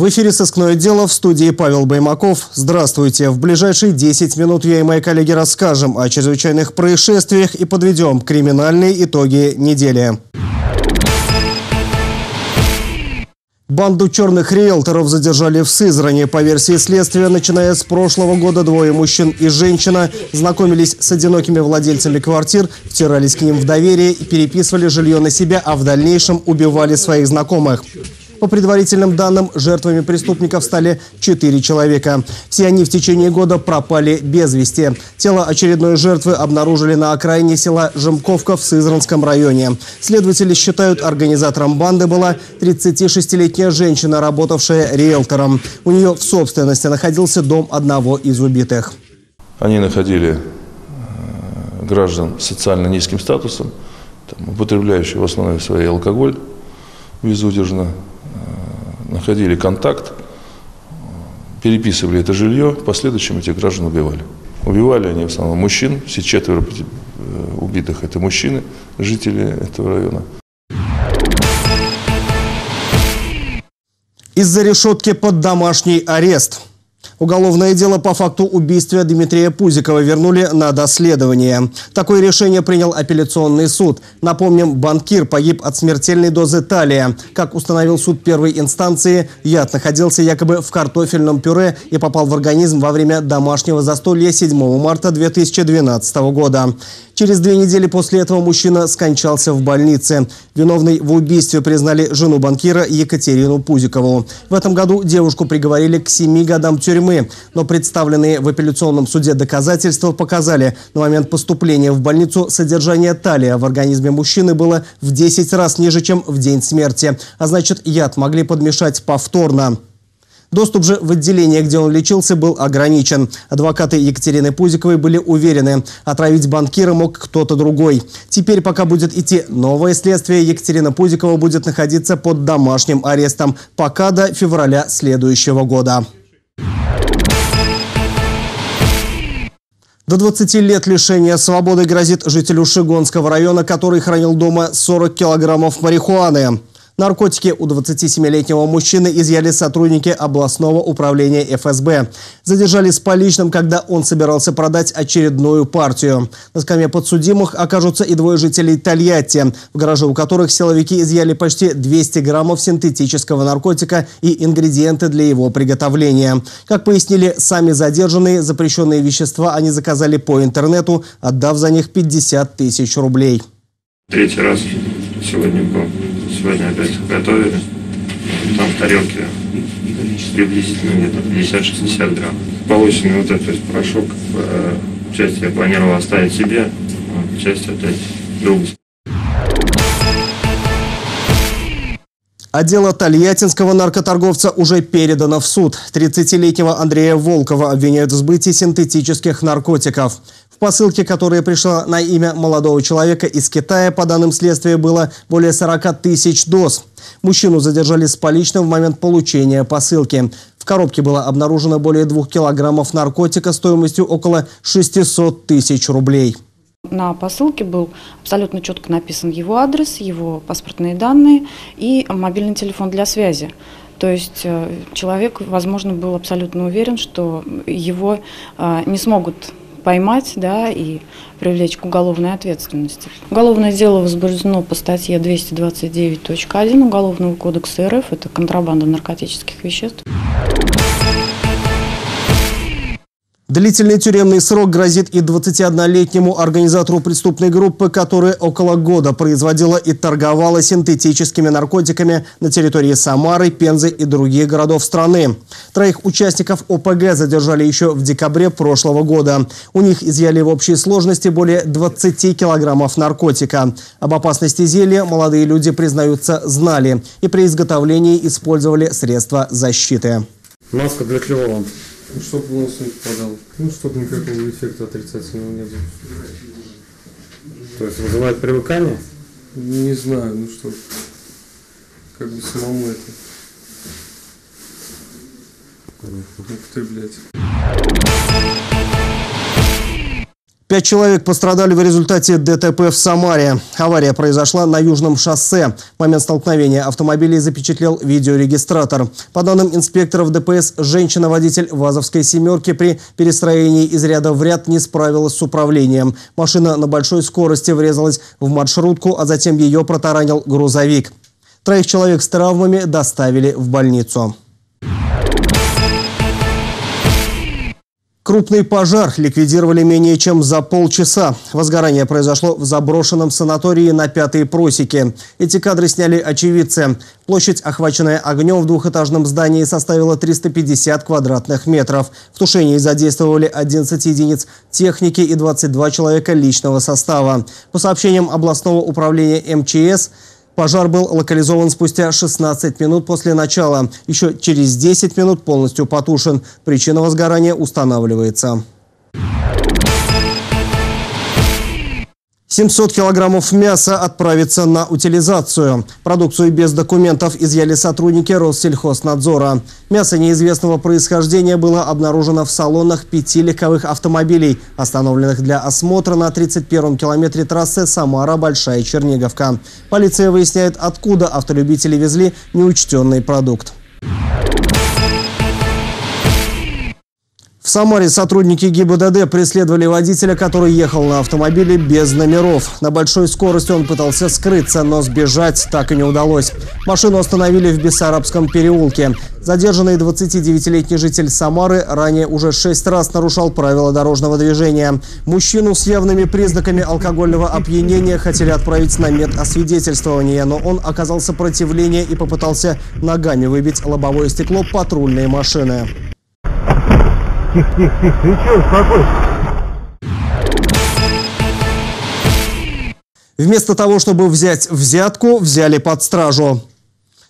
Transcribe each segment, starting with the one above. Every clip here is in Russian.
В эфире «Сыскное дело» в студии Павел Баймаков. Здравствуйте. В ближайшие 10 минут я и мои коллеги расскажем о чрезвычайных происшествиях и подведем криминальные итоги недели. Банду черных риэлторов задержали в Сызрани. По версии следствия, начиная с прошлого года двое мужчин и женщина знакомились с одинокими владельцами квартир, втирались к ним в доверие и переписывали жилье на себя, а в дальнейшем убивали своих знакомых. По предварительным данным, жертвами преступников стали четыре человека. Все они в течение года пропали без вести. Тело очередной жертвы обнаружили на окраине села Жемковка в Сызранском районе. Следователи считают, организатором банды была 36-летняя женщина, работавшая риэлтором. У нее в собственности находился дом одного из убитых. Они находили э, граждан с социально низким статусом, там, употребляющие в основном своей алкоголь безудержно, находили контакт, переписывали это жилье, в последующем этих граждан убивали. Убивали они в основном мужчин, все четверо э, убитых это мужчины, жители этого района. Из-за решетки под домашний арест – Уголовное дело по факту убийства Дмитрия Пузикова вернули на доследование. Такое решение принял апелляционный суд. Напомним, банкир погиб от смертельной дозы талия. Как установил суд первой инстанции, яд находился якобы в картофельном пюре и попал в организм во время домашнего застолья 7 марта 2012 года. Через две недели после этого мужчина скончался в больнице. Виновной в убийстве признали жену банкира Екатерину Пузикову. В этом году девушку приговорили к семи годам тюрьмы. Но представленные в апелляционном суде доказательства показали, на момент поступления в больницу содержание талия в организме мужчины было в 10 раз ниже, чем в день смерти. А значит, яд могли подмешать повторно. Доступ же в отделение, где он лечился, был ограничен. Адвокаты Екатерины Пузиковой были уверены, отравить банкира мог кто-то другой. Теперь, пока будет идти новое следствие, Екатерина Пузикова будет находиться под домашним арестом, пока до февраля следующего года. До 20 лет лишения свободы грозит жителю Шигонского района, который хранил дома 40 килограммов марихуаны. Наркотики у 27-летнего мужчины изъяли сотрудники областного управления ФСБ. Задержали с поличным, когда он собирался продать очередную партию. На скамье подсудимых окажутся и двое жителей Тольятти, в гараже у которых силовики изъяли почти 200 граммов синтетического наркотика и ингредиенты для его приготовления. Как пояснили сами задержанные, запрещенные вещества они заказали по интернету, отдав за них 50 тысяч рублей. Третий раз сегодня был сегодня опять готовили. Там в тарелке приблизительно где-то 50-60 грамм. Полученный вот этот порошок, э, часть я планировал оставить себе, а часть отдать другу. А дело тольяттинского наркоторговца уже передано в суд. 30-летнего Андрея Волкова обвиняют в сбытии синтетических наркотиков посылке, которая пришла на имя молодого человека из Китая, по данным следствия, было более 40 тысяч доз. Мужчину задержали с поличным в момент получения посылки. В коробке было обнаружено более двух килограммов наркотика стоимостью около 600 тысяч рублей. На посылке был абсолютно четко написан его адрес, его паспортные данные и мобильный телефон для связи. То есть э, человек, возможно, был абсолютно уверен, что его э, не смогут поймать да, и привлечь к уголовной ответственности. Уголовное дело возбуждено по статье 229.1 Уголовного кодекса РФ, это контрабанда наркотических веществ. Длительный тюремный срок грозит и 21-летнему организатору преступной группы, которая около года производила и торговала синтетическими наркотиками на территории Самары, Пензы и других городов страны. Троих участников ОПГ задержали еще в декабре прошлого года. У них изъяли в общей сложности более 20 килограммов наркотика. Об опасности зелья молодые люди, признаются, знали и при изготовлении использовали средства защиты. Маска для чего вам? Ну, чтобы нос не попадал. Ну, чтобы никакого эффекта отрицательного не было. То есть вызывает привыкание? Не знаю, ну что, как бы самому это употреблять. Пять человек пострадали в результате ДТП в Самаре. Авария произошла на Южном шоссе. Момент столкновения автомобилей запечатлел видеорегистратор. По данным инспекторов ДПС, женщина-водитель ВАЗовской «семерки» при перестроении из ряда в ряд не справилась с управлением. Машина на большой скорости врезалась в маршрутку, а затем ее протаранил грузовик. Троих человек с травмами доставили в больницу. Крупный пожар ликвидировали менее чем за полчаса. Возгорание произошло в заброшенном санатории на Пятой Просеке. Эти кадры сняли очевидцы. Площадь, охваченная огнем в двухэтажном здании, составила 350 квадратных метров. В тушении задействовали 11 единиц техники и 22 человека личного состава. По сообщениям областного управления МЧС, Пожар был локализован спустя 16 минут после начала. Еще через 10 минут полностью потушен. Причина возгорания устанавливается. 700 килограммов мяса отправится на утилизацию. Продукцию без документов изъяли сотрудники Россельхознадзора. Мясо неизвестного происхождения было обнаружено в салонах пяти легковых автомобилей, остановленных для осмотра на 31-м километре трассы Самара-Большая Черниговка. Полиция выясняет, откуда автолюбители везли неучтенный продукт. В Самаре сотрудники ГИБДД преследовали водителя, который ехал на автомобиле без номеров. На большой скорости он пытался скрыться, но сбежать так и не удалось. Машину остановили в Бессарабском переулке. Задержанный 29-летний житель Самары ранее уже шесть раз нарушал правила дорожного движения. Мужчину с явными признаками алкогольного опьянения хотели отправить на медосвидетельствование, но он оказал сопротивление и попытался ногами выбить лобовое стекло патрульной машины. Тихо, тихо, тихо, ты что, успокойся. Вместо того, чтобы взять взятку, взяли под стражу.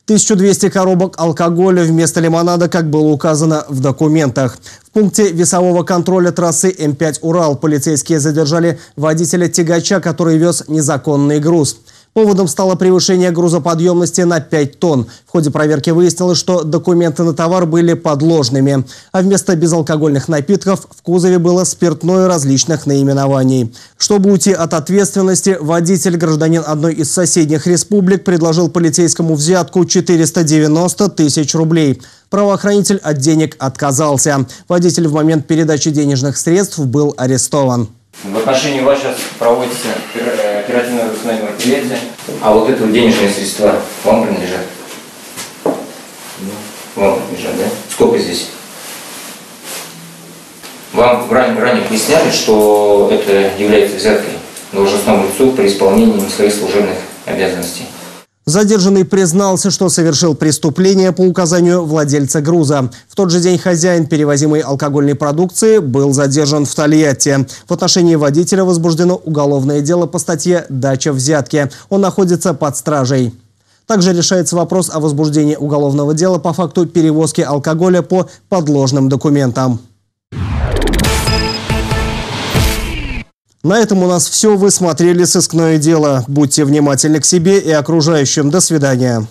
1200 коробок алкоголя вместо лимонада, как было указано в документах. В пункте весового контроля трассы М5 «Урал» полицейские задержали водителя тягача, который вез незаконный груз. Поводом стало превышение грузоподъемности на 5 тонн. В ходе проверки выяснилось, что документы на товар были подложными, а вместо безалкогольных напитков в кузове было спиртное различных наименований. Чтобы уйти от ответственности, водитель, гражданин одной из соседних республик, предложил полицейскому взятку 490 тысяч рублей. Правоохранитель от денег отказался. Водитель в момент передачи денежных средств был арестован. В отношении вас сейчас проводится э, оперативное разузнавание мероприятие, а вот это денежные средства вам принадлежат? Вам принадлежат, да? Сколько здесь? Вам ранее, ранее поясняли, что это является взяткой должностному лицу при исполнении своих служебных обязанностей? Задержанный признался, что совершил преступление по указанию владельца груза. В тот же день хозяин перевозимой алкогольной продукции был задержан в Тольятти. В отношении водителя возбуждено уголовное дело по статье «Дача взятки». Он находится под стражей. Также решается вопрос о возбуждении уголовного дела по факту перевозки алкоголя по подложным документам. На этом у нас все. Вы смотрели «Сыскное дело». Будьте внимательны к себе и окружающим. До свидания.